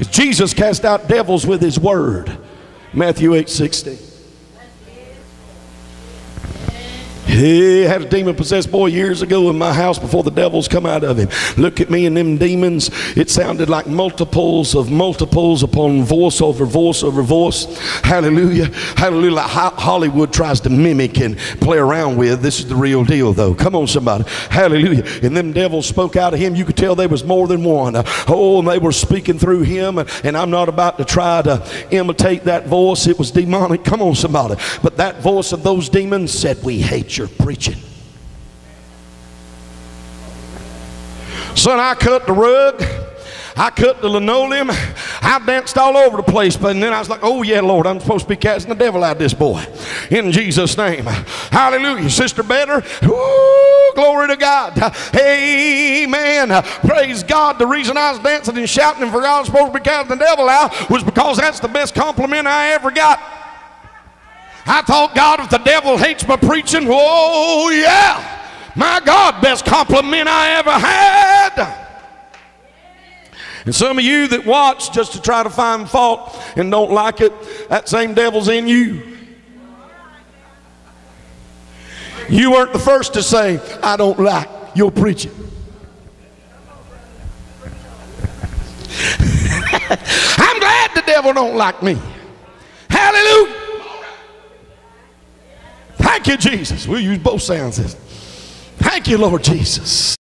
Because Jesus cast out devils with his word. Matthew 8 16. He had a demon possessed boy years ago in my house before the devils come out of him. Look at me and them demons. It sounded like multiples of multiples upon voice over voice over voice. Hallelujah. Hallelujah. Like Hollywood tries to mimic and play around with. This is the real deal, though. Come on, somebody. Hallelujah. And them devils spoke out of him. You could tell there was more than one. Oh, and they were speaking through him. And I'm not about to try to imitate that voice. It was demonic. Come on, somebody. But that voice of those demons said, We hate you preaching. Son, I cut the rug. I cut the linoleum. I danced all over the place, but then I was like, oh, yeah, Lord, I'm supposed to be casting the devil out of this boy. In Jesus' name. Hallelujah. Sister Better. Ooh, glory to God. Amen. Praise God. The reason I was dancing and shouting and forgot I was supposed to be casting the devil out was because that's the best compliment I ever got. I thought, God, if the devil hates my preaching, whoa, yeah. My God, best compliment I ever had. And some of you that watch just to try to find fault and don't like it, that same devil's in you. You weren't the first to say, I don't like your preaching. I'm glad the devil don't like me. Hallelujah. Thank you, Jesus. We'll use both sounds. Thank you, Lord Jesus.